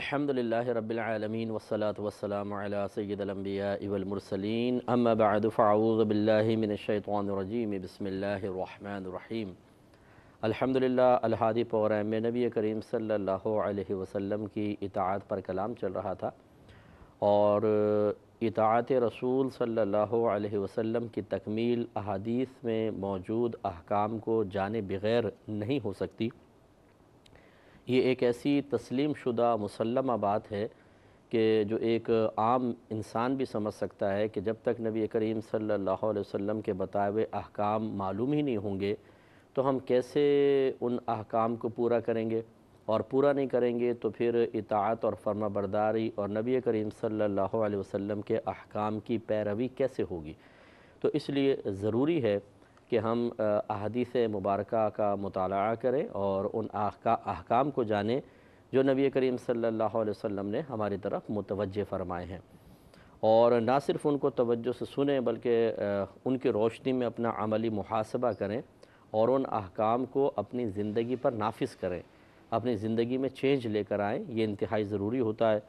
الحمد للہ رب العالمین والصلاة والسلام علی سید الانبیاء والمرسلین. اما بعد، فاعوذ باللہ من الشیطان الرجیم. بسم اللہ الرحمن الرحیم. الحمدللہ الحادی پروگرام میں نبی کریم صلی اللہ علیہ وسلم کی اطاعت پر کلام چل رہا تھا اور اطاعت رسول صلی اللہ علیہ وسلم کی تکمیل احادیث میں موجود احکام کو جانے بغیر نہیں ہو سکتی۔ یہ ایک ایسی تسلیم شدہ مسلمہ بات ہے کہ جو ایک عام انسان بھی سمجھ سکتا ہے کہ جب تک نبی کریم صلی اللہ علیہ وسلم کے بتائے ہوئے احکام معلوم ہی نہیں ہوں گے، تو ہم کیسے ان احکام کو پورا کریں گے؟ اور پورا نہیں کریں گے تو پھر اطاعت اور فرما برداری اور نبی کریم صلی اللہ علیہ وسلم کے احکام کی پیروی کیسے ہوگی؟ تو اس لیے ضروری ہے کہ ہم احادیث مبارکہ کا مطالعہ کریں اور ان احکام کو جانیں جو نبی کریم صلی اللہ علیہ وسلم نے ہماری طرف متوجہ فرمائے ہیں۔ اور نہ صرف ان کو توجہ سے سنیں بلکہ ان کی روشنی میں اپنا عملی محاسبہ کریں اور ان احکام کو اپنی زندگی پر نافذ کریں، اپنی زندگی میں چینج لے کر آئیں، یہ انتہائی ضروری ہوتا ہے۔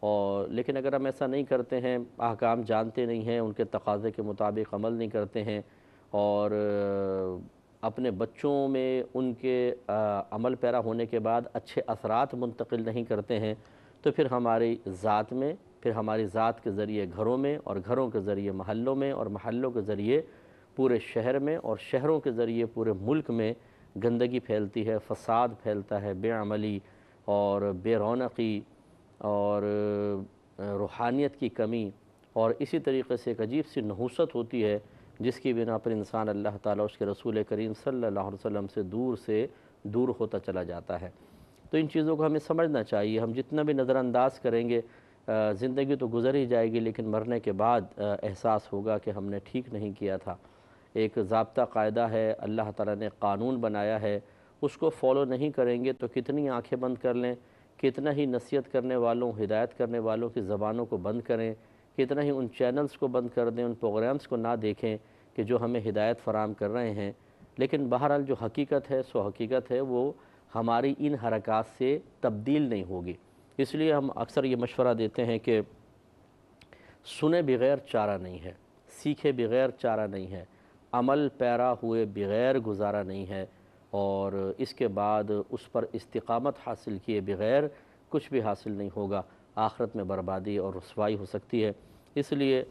اور لیکن اگر ہم ایسا نہیں کرتے ہیں، احکام جانتے نہیں ہیں، ان کے تقاضے کے مطابق عمل نہیں کرتے ہیں اور اپنے بچوں میں ان کے عمل پیرا ہونے کے بعد اچھے اثرات منتقل نہیں کرتے ہیں، تو پھر ہماری ذات میں، پھر ہماری ذات کے ذریعے گھروں میں اور گھروں کے ذریعے محلوں میں اور محلوں کے ذریعے پورے شہر میں اور شہروں کے ذریعے پورے ملک میں گندگی پھیلتی ہے، فساد پھیلتا ہے، بے عملی اور بے رونقی اور روحانیت کی کمی اور اسی طریقے سے ایک عجیب سی نحوست ہوتی ہے جس کی بنا پر انسان اللہ تعالیٰ اس کے رسول کریم صلی اللہ علیہ وسلم سے دور سے دور ہوتا چلا جاتا ہے۔ تو ان چیزوں کو ہمیں سمجھنا چاہیے۔ ہم جتنا بھی نظر انداز کریں گے زندگی تو گزر ہی جائے گی، لیکن مرنے کے بعد احساس ہوگا کہ ہم نے ٹھیک نہیں کیا تھا۔ ایک ضابطہ قاعدہ ہے، اللہ تعالیٰ نے قانون بنایا ہے۔ اس کو فالو نہیں کریں گے تو کتنی آنکھیں بند کر لیں، کتنا ہی نصیحت کرنے والوں، ہدایت کرنے والوں کی زبانوں کو بند کریں۔ کتنا ہی ان چینلز کو بند کر دیں، ان پروگرامز کو نہ دیکھیں کہ جو ہمیں ہدایت فراہم کر رہے ہیں۔ لیکن بہرحال جو حقیقت ہے، سو حقیقت ہے، وہ ہماری ان حرکات سے تبدیل نہیں ہوگی۔ اس لیے ہم اکثر یہ مشورہ دیتے ہیں کہ سنے بغیر چارہ نہیں ہے سیکھے بغیر چارہ نہیں ہے۔ عمل پیرا ہوئے بغیر گزارا نہیں ہے، اور اس کے بعد اس پر استقامت حاصل کیے بغیر کچھ بھی حاصل نہیں ہوگا۔ آخرت میں بربادی اور رسوائی ہو سکتی ہے۔ اس لیے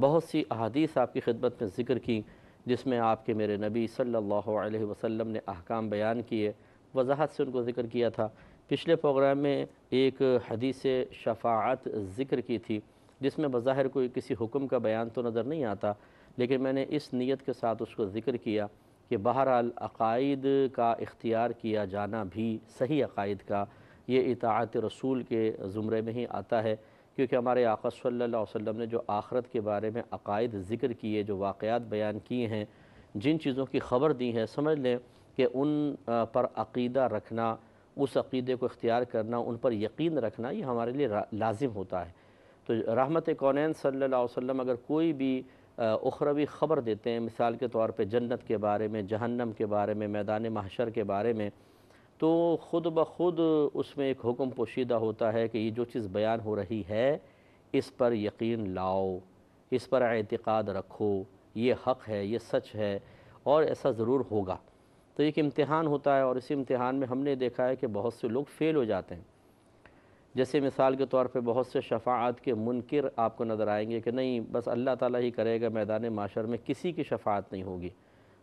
بہت سی احادیث آپ کی خدمت میں ذکر کی، جس میں آپ کے میرے نبی صلی اللہ علیہ وسلم نے احکام بیان کیے، وضاحت سے ان کو ذکر کیا تھا۔ پچھلے پروگرام میں ایک حدیث شفاعت ذکر کی تھی، جس میں بظاہر کوئی کسی حکم کا بیان تو نظر نہیں آتا، لیکن میں نے اس نیت کے ساتھ اس کو ذکر کیا کہ بہرحال عقائد کا اختیار کیا جانا بھی صحیح عقائد کا یہ اطاعت رسول کے زمرے میں ہی آتا ہے، کیونکہ ہمارے آقا صلی اللہ علیہ وسلم نے جو آخرت کے بارے میں عقائد ذکر کیے، جو واقعات بیان کیے ہیں، جن چیزوں کی خبر دی ہے سمجھ لیں کہ ان پر عقیدہ رکھنا، اس عقیدے کو اختیار کرنا، ان پر یقین رکھنا، یہ ہمارے لیے لازم ہوتا ہے۔ تو رحمت کونین صلی اللہ علیہ وسلم اگر کوئی بھی اخروی خبر دیتے ہیں، مثال کے طور پہ جنت کے بارے میں، جہنم کے بارے میں، میدان محشر کے بارے میں تو خود بخود اس میں ایک حکم پوشیدہ ہوتا ہے کہ یہ جو چیز بیان ہو رہی ہے، اس پر یقین لاؤ، اس پر اعتقاد رکھو، یہ حق ہے، یہ سچ ہے اور ایسا ضرور ہوگا۔ تو ایک امتحان ہوتا ہے اور اسی امتحان میں ہم نے دیکھا ہے کہ بہت سے لوگ فیل ہو جاتے ہیں۔ جیسے مثال کے طور پہ بہت سے شفاعت کے منکر آپ کو نظر آئیں گے کہ نہیں، بس اللہ تعالیٰ ہی کرے گا، میدان معاشر میں کسی کی شفاعت نہیں ہوگی۔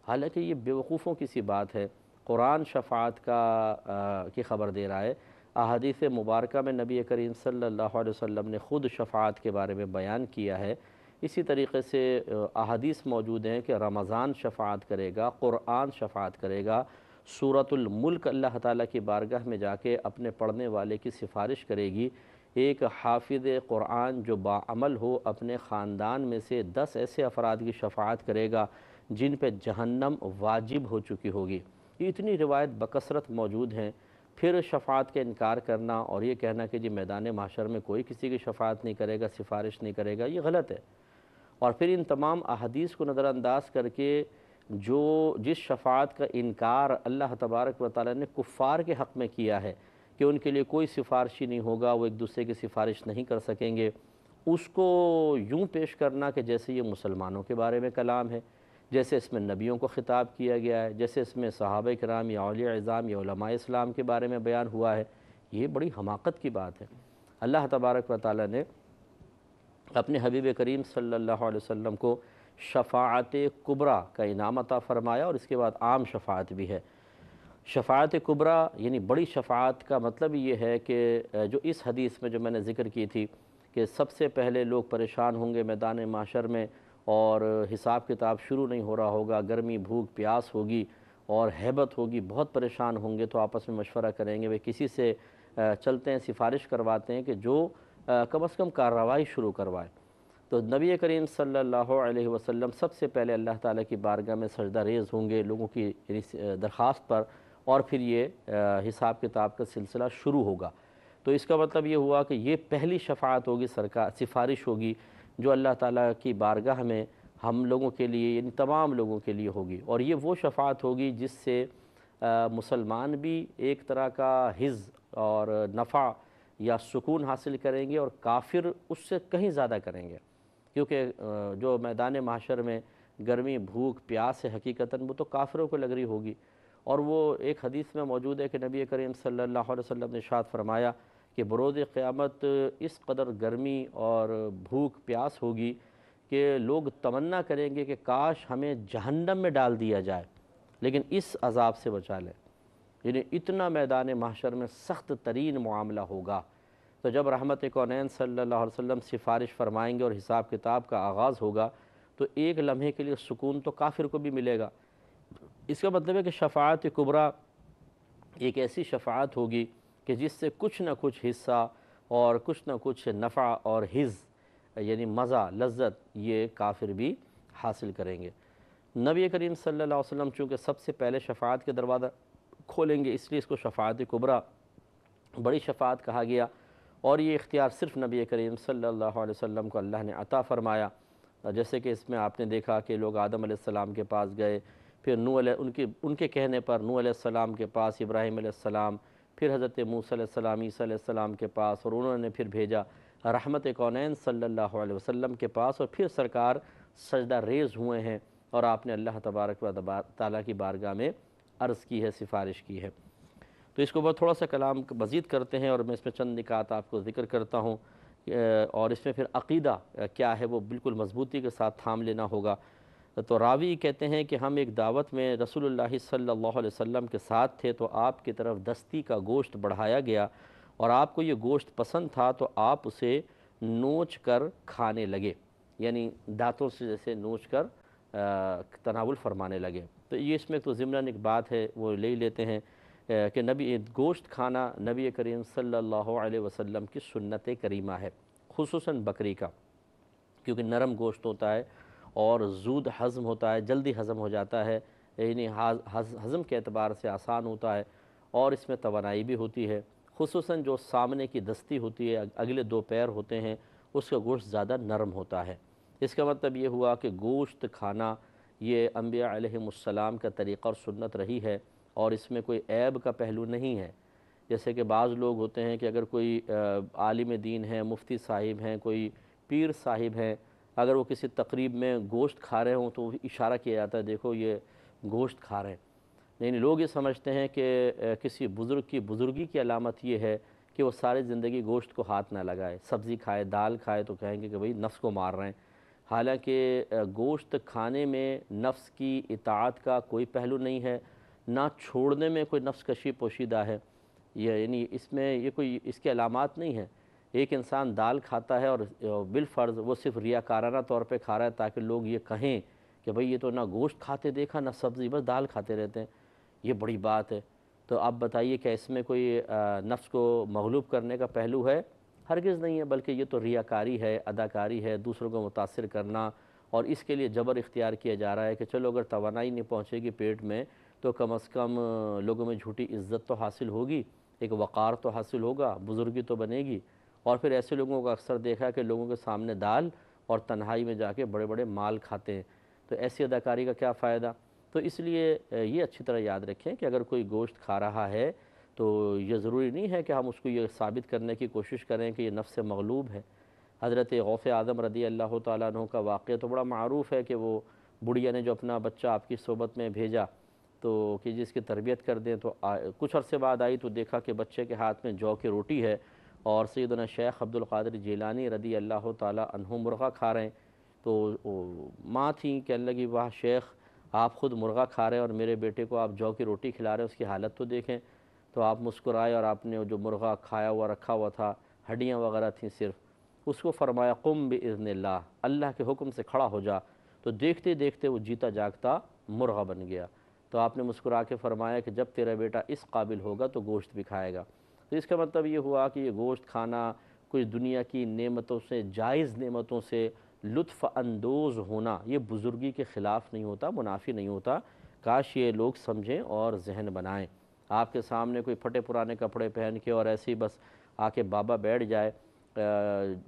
حالانکہ یہ بیوقوفوں کی سی بات ہے۔ قرآن شفاعت کا کی خبر دے رہا ہے۔ احادیث مبارکہ میں نبی کریم صلی اللہ علیہ وسلم نے خود شفاعت کے بارے میں بیان کیا ہے۔ اسی طریقے سے احادیث موجود ہیں کہ رمضان شفاعت کرے گا، قرآن شفاعت کرے گا۔ صورت الملک اللہ تعالیٰ کی بارگاہ میں جا کے اپنے پڑھنے والے کی سفارش کرے گی۔ ایک حافظ قرآن جو باعمل ہو، اپنے خاندان میں سے دس ایسے افراد کی شفاعت کرے گا جن پہ جہنم واجب ہو چکی ہوگی۔ یہ اتنی روایت بکثرت موجود ہیں، پھر شفاعت کے انکار کرنا اور یہ کہنا کہ جی میدان معاشر میں کوئی کسی کی شفاعت نہیں کرے گا، سفارش نہیں کرے گا، یہ غلط ہے۔ اور پھر ان تمام احادیث کو نظر انداز کر کے جو جس شفاعت کا انکار اللہ تبارک و تعالی نے کفار کے حق میں کیا ہے کہ ان کے لیے کوئی سفارشی نہیں ہوگا، وہ ایک دوسرے کی سفارش نہیں کر سکیں گے، اس کو یوں پیش کرنا کہ جیسے یہ مسلمانوں کے بارے میں کلام ہے۔ جیسے اس میں نبیوں کو خطاب کیا گیا ہے، جیسے اس میں صحابہ کرام یا اولیاء اعظام یا علماء اسلام کے بارے میں بیان ہوا ہے، یہ بڑی حماقت کی بات ہے۔ اللہ تبارک و تعالیٰ نے اپنے حبیب کریم صلی اللہ علیہ وسلم کو شفاعت کبرا کا انعام عطا فرمایا اور اس کے بعد عام شفاعت بھی ہے۔ شفاعت کبرا یعنی بڑی شفاعت کا مطلب یہ ہے کہ جو اس حدیث میں جو میں نے ذکر کی تھی کہ سب سے پہلے لوگ پریشان ہوں گے میدان معاشر میں اور حساب کتاب شروع نہیں ہو رہا ہوگا، گرمی، بھوک، پیاس ہوگی اور حیبت ہوگی، بہت پریشان ہوں گے تو آپس میں مشورہ کریں گے۔ وہ کسی سے چلتے ہیں، سفارش کرواتے ہیں کہ جو کم از کم کارروائی شروع کروائے۔ تو نبی کریم صلی اللہ علیہ وسلم سب سے پہلے اللہ تعالیٰ کی بارگاہ میں سجدہ ریز ہوں گے لوگوں کی یعنی، درخواست پر اور پھر یہ حساب کتاب کا سلسلہ شروع ہوگا۔ تو اس کا مطلب یہ ہوا کہ یہ پہلی شفاعت ہوگی، سرکار، سفارش ہوگی۔ جو اللہ تعالیٰ کی بارگاہ میں ہم لوگوں کے لیے یعنی تمام لوگوں کے لیے ہوگی۔ اور یہ وہ شفاعت ہوگی جس سے مسلمان بھی ایک طرح کا حز اور نفع یا سکون حاصل کریں گے اور کافر اس سے کہیں زیادہ کریں گے۔ کیونکہ جو میدان معاشر میں گرمی، بھوک، پیاس ہے، حقیقتاً وہ تو کافروں کو لگ رہی ہوگی۔ اور وہ ایک حدیث میں موجود ہے کہ نبی کریم صلی اللہ علیہ وسلم نے شاد فرمایا کہ بروز قیامت اس قدر گرمی اور بھوک پیاس ہوگی کہ لوگ تمنا کریں گے کہ کاش ہمیں جہنم میں ڈال دیا جائے، لیکن اس عذاب سے بچا لیں یعنی اتنا میدان محشر میں سخت ترین معاملہ ہوگا۔ تو جب رحمت کونین صلی اللہ علیہ وسلم سفارش فرمائیں گے اور حساب کتاب کا آغاز ہوگا، تو ایک لمحے کے لیے سکون تو کافر کو بھی ملے گا۔ اس کا مطلب ہے کہ شفاعت کبرا ایک ایسی شفاعت ہوگی کہ جس سے کچھ نہ کچھ حصہ اور کچھ نہ کچھ نفع اور حز یعنی مزہ، لذت یہ کافر بھی حاصل کریں گے۔ نبی کریم صلی اللہ علیہ وسلم چونکہ سب سے پہلے شفاعت کے دروازہ کھولیں گے، اس لیے اس کو شفاعت کبرا، بڑی شفاعت کہا گیا۔ اور یہ اختیار صرف نبی کریم صلی اللہ علیہ وسلم کو اللہ نے عطا فرمایا۔ جیسے کہ اس میں آپ نے دیکھا کہ لوگ آدم علیہ السلام کے پاس گئے، پھر نو علیہ، ان کے ان کے کہنے پر نو علیہ السلام کے پاس ابراہیم علیہ السلام پھر حضرت موسیٰ علیہ السلام، عیسیٰ علیہ السلام کے پاس اور انہوں نے پھر بھیجا رحمت کونین صلی اللہ علیہ وسلم کے پاس اور پھر سرکار سجدہ ریز ہوئے ہیں اور آپ نے اللہ تبارک و تعالیٰ کی بارگاہ میں عرض کی ہے، سفارش کی ہے۔ تو اس کو بہت تھوڑا سا کلام مزید کرتے ہیں اور میں اس میں چند نکات آپ کو ذکر کرتا ہوں۔ اور اس میں پھر عقیدہ کیا ہے وہ بالکل مضبوطی کے ساتھ تھام لینا ہوگا۔ تو راوی کہتے ہیں کہ ہم ایک دعوت میں رسول اللہ صلی اللہ علیہ وسلم کے ساتھ تھے تو آپ کی طرف دستی کا گوشت بڑھایا گیا اور آپ کو یہ گوشت پسند تھا تو آپ اسے نوچ کر کھانے لگے یعنی دانتوں سے جیسے نوچ کر تناول فرمانے لگے۔ تو یہ اس میں تو ضمن ایک بات ہے، وہ لے لیتے ہیں کہ نبی، گوشت کھانا نبی کریم صلی اللہ علیہ وسلم کی سنت کریمہ ہے، خصوصاً بکری کا، کیونکہ نرم گوشت ہوتا ہے اور زود ہضم ہوتا ہے، جلدی ہضم ہو جاتا ہے یعنی ہضم کے اعتبار سے آسان ہوتا ہے اور اس میں توانائی بھی ہوتی ہے۔ خصوصاً جو سامنے کی دستی ہوتی ہے اگلے دو پیر ہوتے ہیں، اس کا گوشت زیادہ نرم ہوتا ہے۔ اس کا مطلب یہ ہوا کہ گوشت کھانا یہ انبیاء علیہ السلام کا طریقہ اور سنت رہی ہے اور اس میں کوئی عیب کا پہلو نہیں ہے۔ جیسے کہ بعض لوگ ہوتے ہیں کہ اگر کوئی عالم دین ہے، مفتی صاحب ہیں، کوئی پیر صاحب ہیں اگر وہ کسی تقریب میں گوشت کھا رہے ہوں تو اشارہ کیا جاتا ہے، دیکھو یہ گوشت کھا رہے ہیں۔ نہیں لوگ یہ سمجھتے ہیں کہ کسی بزرگ کی بزرگی کی علامت یہ ہے کہ وہ ساری زندگی گوشت کو ہاتھ نہ لگائے، سبزی کھائے، دال کھائے تو کہیں گے کہ بھئی نفس کو مار رہے ہیں۔ حالانکہ گوشت کھانے میں نفس کی اطاعت کا کوئی پہلو نہیں ہے، نہ چھوڑنے میں کوئی نفس کشی پوشیدہ ہے۔ یہ یعنی اس میں یہ کوئی، اس کے علامات نہیں ہیں ایک انسان دال کھاتا ہے اور بالفرض وہ صرف ریاکارانہ طور پہ کھا رہا ہے تاکہ لوگ یہ کہیں کہ بھئی یہ تو نہ گوشت کھاتے دیکھا نہ سبزی، بس دال کھاتے رہتے ہیں۔ یہ بڑی بات ہے۔ تو آپ بتائیے کہ اس میں کوئی نفس کو مغلوب کرنے کا پہلو ہے؟ ہرگز نہیں ہے، بلکہ یہ تو ریاکاری ہے، اداکاری ہے، دوسروں کو متاثر کرنا اور اس کے لیے جبر اختیار کیا جا رہا ہے کہ چلو اگر توانائی نہیں پہنچے گی پیٹ میں تو کم از کم لوگوں میں جھوٹی عزت تو حاصل ہوگی، ایک وقار تو حاصل ہوگا، بزرگی تو بنے گی۔ اور پھر ایسے لوگوں کو اکثر دیکھا کہ لوگوں کے سامنے دال اور تنہائی میں جا کے بڑے بڑے مال کھاتے ہیں۔ تو ایسی اداکاری کا کیا فائدہ؟ تو اس لیے یہ اچھی طرح یاد رکھیں کہ اگر کوئی گوشت کھا رہا ہے تو یہ ضروری نہیں ہے کہ ہم اس کو یہ ثابت کرنے کی کوشش کریں کہ یہ نفس مغلوب ہے۔ حضرت غوث اعظم رضی اللہ تعالیٰ عنہ کا واقعہ تو بڑا معروف ہے کہ وہ بڑھیا نے جو اپنا بچہ آپ کی صحبت میں بھیجا تو کہ جس کی تربیت کر دیں تو کچھ عرصے بعد آئی تو دیکھا کہ بچے کے ہاتھ میں جو کی روٹی ہے اور سیدنا شیخ عبد القادر جیلانی رضی اللہ تعالیٰ عنہ مرغہ کھا رہے ہیں۔ تو ماں تھیں کہنے لگی واہ شیخ، آپ خود مرغہ کھا رہے ہیں اور میرے بیٹے کو آپ جو کی روٹی کھلا رہے ہیں، اس کی حالت تو دیکھیں۔ تو آپ مسکرائے اور آپ نے جو مرغہ کھایا ہوا، رکھا ہوا تھا، ہڈیاں وغیرہ تھیں صرف، اس کو فرمایا، قم بِإِذْنِ اللہ اللہ کے حکم سے کھڑا ہو جا۔ تو دیکھتے دیکھتے وہ جیتا جاگتا مرغہ بن گیا۔ تو آپ نے مسکرا کے فرمایا کہ جب تیرا بیٹا اس قابل ہوگا تو گوشت بھی کھائے گا۔ تو اس کا مطلب یہ ہوا کہ یہ گوشت کھانا کچھ دنیا کی نعمتوں سے، جائز نعمتوں سے لطف اندوز ہونا، یہ بزرگی کے خلاف نہیں ہوتا، منافی نہیں ہوتا۔ کاش یہ لوگ سمجھیں اور ذہن بنائیں۔ آپ کے سامنے کوئی پھٹے پرانے کپڑے پہن کے اور ایسی بس آ کے بابا بیٹھ جائے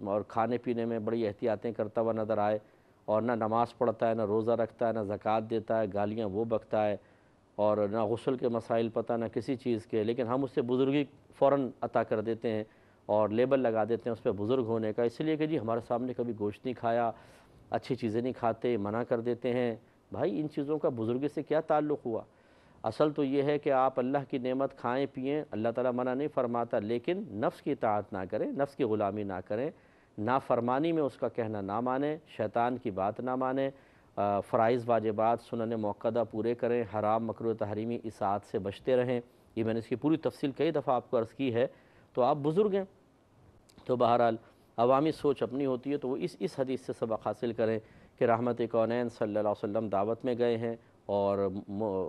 اور کھانے پینے میں بڑی احتیاطیں کرتا ہوا نظر آئے اور نہ نماز پڑھتا ہے، نہ روزہ رکھتا ہے، نہ زکوٰۃ دیتا ہے، گالیاں وہ بکتا ہے اور نہ غسل کے مسائل پتہ، نہ کسی چیز کے، لیکن ہم اس سے بزرگی فوراً عطا کر دیتے ہیں اور لیبل لگا دیتے ہیں اس پہ بزرگ ہونے کا۔ اس لیے کہ جی ہمارے سامنے کبھی گوشت نہیں کھایا، اچھی چیزیں نہیں کھاتے، منع کر دیتے ہیں۔ بھائی، ان چیزوں کا بزرگی سے کیا تعلق ہوا؟ اصل تو یہ ہے کہ آپ اللہ کی نعمت کھائیں، پئیں، اللہ تعالیٰ منع نہیں فرماتا، لیکن نفس کی اطاعت نہ کریں، نفس کی غلامی نہ کریں۔ نافرمانی میں اس کا کہنا نہ مانیں، شیطان کی بات نہ مانیں۔ فرائض، واجبات، سنن موقعہ پورے کریں، حرام مکرو تحریمی، اساعت سے بچتے رہیں۔ یہ میں نے اس کی پوری تفصیل کئی دفعہ آپ کو عرض کی ہے، تو آپ بزرگ ہیں۔ تو بہرحال عوامی سوچ اپنی ہوتی ہے، تو وہ اس اس حدیث سے سبق حاصل کریں کہ رحمت کونین صلی اللہ علیہ وسلم دعوت میں گئے ہیں اور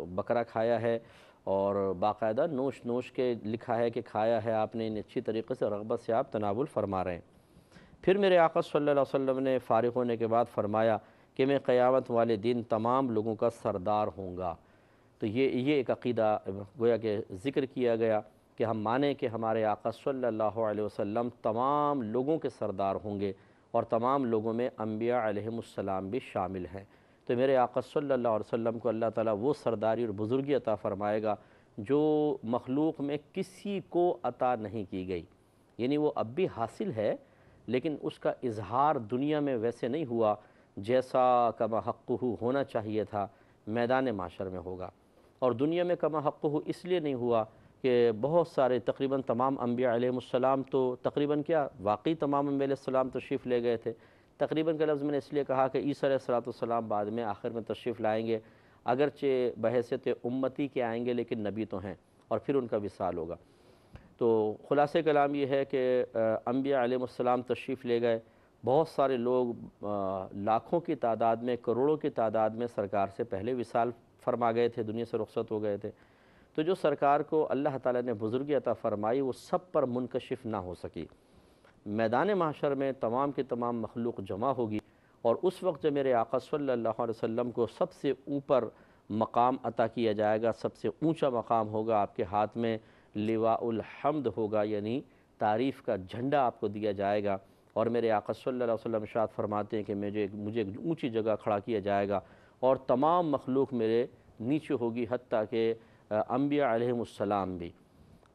بکرا کھایا ہے اور باقاعدہ نوش نوش کے لکھا ہے کہ کھایا ہے آپ نے ان اچھی طریقے سے رغبت سے آپ تناول فرما رہے ہیں۔ پھر میرے آقا صلی اللہ علیہ وسلم نے فارغ ہونے کے بعد فرمایا کہ میں قیامت والے دن تمام لوگوں کا سردار ہوں گا۔ تو یہ یہ ایک عقیدہ گویا کہ ذکر کیا گیا کہ ہم مانیں کہ ہمارے آقا صلی اللہ علیہ وسلم تمام لوگوں کے سردار ہوں گے اور تمام لوگوں میں انبیاء علیہ السلام بھی شامل ہیں۔ تو میرے آقا صلی اللہ علیہ وسلم کو اللہ تعالیٰ وہ سرداری اور بزرگی عطا فرمائے گا جو مخلوق میں کسی کو عطا نہیں کی گئی۔ یعنی وہ اب بھی حاصل ہے، لیکن اس کا اظہار دنیا میں ویسے نہیں ہوا جیسا کما حق ہونا چاہیے تھا، میدان معاشر میں ہوگا۔ اور دنیا میں کما حق ہو اس لیے نہیں ہوا کہ بہت سارے تقریباً تمام انبیاء علیہ السلام تو تقریباً کیا واقعی تمام انبیاء علیہ السلام تشریف لے گئے تھے۔ تقریباً کا لفظ میں نے اس لیے کہا کہ عیسیٰ علیہ السلام بعد میں آخر میں تشریف لائیں گے، اگرچہ بحثیت امتی کے آئیں گے لیکن نبی تو ہیں اور پھر ان کا وصال ہوگا۔ تو خلاصہ کلام یہ ہے کہ انبیاء علیہ السلام تشریف لے گئے۔ بہت سارے لوگ لاکھوں کی تعداد میں، کروڑوں کی تعداد میں سرکار سے پہلے وصال فرما گئے تھے، دنیا سے رخصت ہو گئے تھے۔ تو جو سرکار کو اللہ تعالیٰ نے بزرگی عطا فرمائی، وہ سب پر منکشف نہ ہو سکی۔ میدان معاشر میں تمام کے تمام مخلوق جمع ہوگی اور اس وقت جب میرے آقا صلی اللہ علیہ وسلم کو سب سے اوپر مقام عطا کیا جائے گا، سب سے اونچا مقام ہوگا، آپ کے ہاتھ میں لواء الحمد ہوگا یعنی تعریف کا جھنڈا آپ کو دیا جائے گا۔ اور میرے آقا صلی اللہ علیہ وسلم شاد فرماتے ہیں کہ مجھے مجھے ایک اونچی جگہ کھڑا کیا جائے گا اور تمام مخلوق میرے نیچے ہوگی حتیٰ کہ انبیاء علیہ السلام بھی۔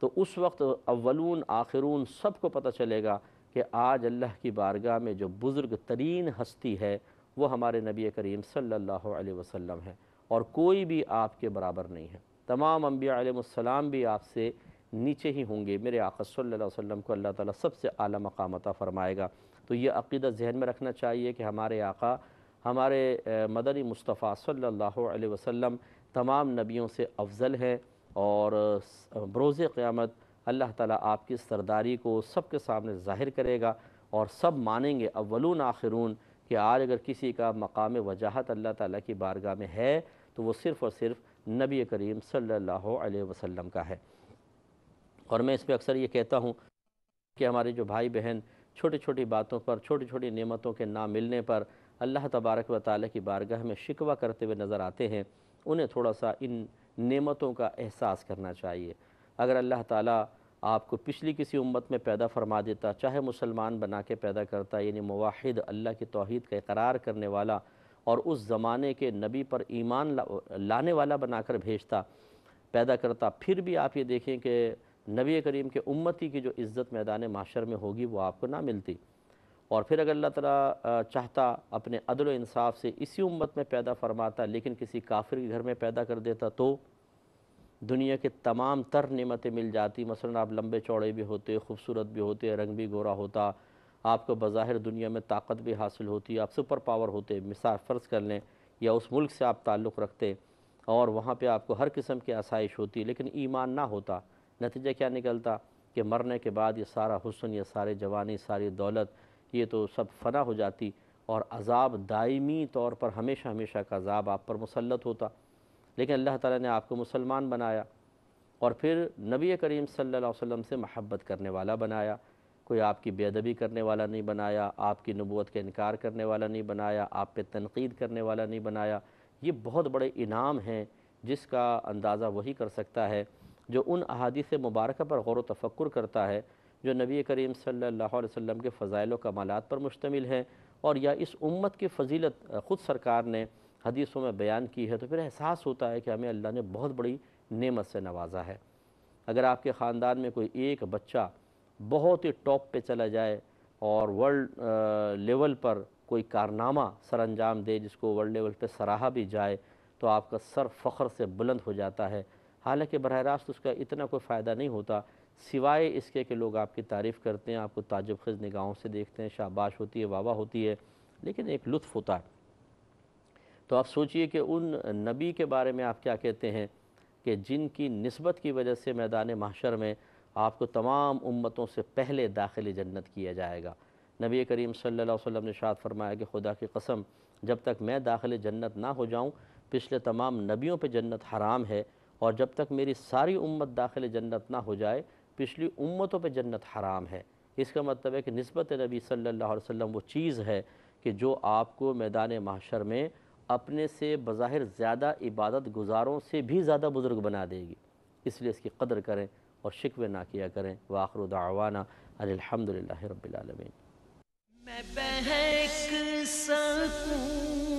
تو اس وقت اولون، آخرون سب کو پتہ چلے گا کہ آج اللہ کی بارگاہ میں جو بزرگ ترین ہستی ہے، وہ ہمارے نبی کریم صلی اللہ علیہ وسلم ہے اور کوئی بھی آپ کے برابر نہیں ہے۔ تمام انبیاء علیہ السلام بھی آپ سے نیچے ہی ہوں گے۔ میرے آقا صلی اللہ علیہ وسلم کو اللہ تعالیٰ سب سے اعلیٰ مقامتہ فرمائے گا۔ تو یہ عقیدہ ذہن میں رکھنا چاہیے کہ ہمارے آقا، ہمارے مدنی مصطفیٰ صلی اللہ علیہ وسلم تمام نبیوں سے افضل ہے اور بروز قیامت اللہ تعالیٰ آپ کی سرداری کو سب کے سامنے ظاہر کرے گا اور سب مانیں گے، اولون آخرون، کہ آج اگر کسی کا مقام وجاہت اللہ تعالیٰ کی بارگاہ میں ہے تو وہ صرف اور صرف نبی کریم صلی اللہ علیہ وسلم کا ہے۔ اور میں اس پہ اکثر یہ کہتا ہوں کہ ہمارے جو بھائی بہن چھوٹی چھوٹی باتوں پر، چھوٹی چھوٹی نعمتوں کے نہ ملنے پر اللہ تبارک و تعالیٰ کی بارگاہ میں شکوہ کرتے ہوئے نظر آتے ہیں، انہیں تھوڑا سا ان نعمتوں کا احساس کرنا چاہیے۔ اگر اللہ تعالیٰ آپ کو پچھلی کسی امت میں پیدا فرما دیتا، چاہے مسلمان بنا کے پیدا کرتا یعنی مواحد اللہ کی توحید کا اقرار کرنے والا اور اس زمانے کے نبی پر ایمان لانے والا بنا کر بھیجتا، پیدا کرتا، پھر بھی آپ یہ دیکھیں کہ نبی کریم کے امتی کی جو عزت میدان معاشر میں ہوگی وہ آپ کو نہ ملتی۔ اور پھر اگر اللہ تعالیٰ چاہتا اپنے عدل و انصاف سے اسی امت میں پیدا فرماتا لیکن کسی کافر کے گھر میں پیدا کر دیتا تو دنیا کے تمام تر نعمتیں مل جاتی۔ مثلا آپ لمبے چوڑے بھی ہوتے، خوبصورت بھی ہوتے، رنگ بھی گورا ہوتا، آپ کو بظاہر دنیا میں طاقت بھی حاصل ہوتی، آپ سپر پاور ہوتے، مثال فرض کر لیں یا اس ملک سے آپ تعلق رکھتے اور وہاں پہ آپ کو ہر قسم کی آسائش ہوتی لیکن ایمان نہ ہوتا۔ نتیجہ کیا نکلتا کہ مرنے کے بعد یہ سارا حسن، یہ سارے جوانی، ساری دولت، یہ تو سب فنا ہو جاتی اور عذاب دائمی طور پر ہمیشہ ہمیشہ کا عذاب آپ پر مسلط ہوتا۔ لیکن اللہ تعالیٰ نے آپ کو مسلمان بنایا اور پھر نبی کریم صلی اللہ علیہ وسلم سے محبت کرنے والا بنایا۔ کوئی آپ کی بے ادبی کرنے والا نہیں بنایا، آپ کی نبوت کے انکار کرنے والا نہیں بنایا، آپ پہ تنقید کرنے والا نہیں بنایا۔ یہ بہت بڑے انعام ہیں جس کا اندازہ وہی کر سکتا ہے جو ان احادیث مبارکہ پر غور و تفکر کرتا ہے، جو نبی کریم صلی اللہ علیہ وسلم کے فضائل و کمالات پر مشتمل ہیں اور یا اس امت کی فضیلت، خود سرکار نے حدیثوں میں بیان کی ہے، تو پھر احساس ہوتا ہے کہ ہمیں اللہ نے بہت بڑی نعمت سے نوازا ہے۔ اگر آپ کے خاندان میں کوئی ایک بچہ بہت ہی ٹاپ پہ چلا جائے اور ورلڈ لیول پر کوئی کارنامہ سر انجام دے، جس کو ورلڈ لیول پہ سراہا بھی جائے، تو آپ کا سر فخر سے بلند ہو جاتا ہے۔ حالانکہ براہ راست اس کا اتنا کوئی فائدہ نہیں ہوتا، سوائے اس کے کہ لوگ آپ کی تعریف کرتے ہیں، آپ کو تعجب خز نگاہوں سے دیکھتے ہیں، شاباش ہوتی ہے واہ ہوتی ہے، لیکن ایک لطف ہوتا ہے۔ تو آپ سوچئے کہ ان نبی کے بارے میں آپ کیا کہتے ہیں کہ جن کی نسبت کی وجہ سے میدان محشر میں آپ کو تمام امتوں سے پہلے داخل جنت کیا جائے گا۔ نبی کریم صلی اللہ علیہ وسلم نے شاد فرمایا کہ خدا کی قسم، جب تک میں داخل جنت نہ ہو جاؤں، پچھلے تمام نبیوں پہ جنت حرام ہے اور جب تک میری ساری امت داخل جنت نہ ہو جائے، پچھلی امتوں پہ جنت حرام ہے۔ اس کا مطلب ہے کہ نسبت نبی صلی اللہ علیہ وسلم وہ چیز ہے کہ جو آپ کو میدان محشر میں اپنے سے بظاہر زیادہ عبادت گزاروں سے بھی زیادہ بزرگ بنا دے گی۔ اس لیے اس کی قدر کریں اور شکوے نہ کیا کریں۔ واخر دعوانا الحمد للہ رب العالمین۔ میں بہک سکوں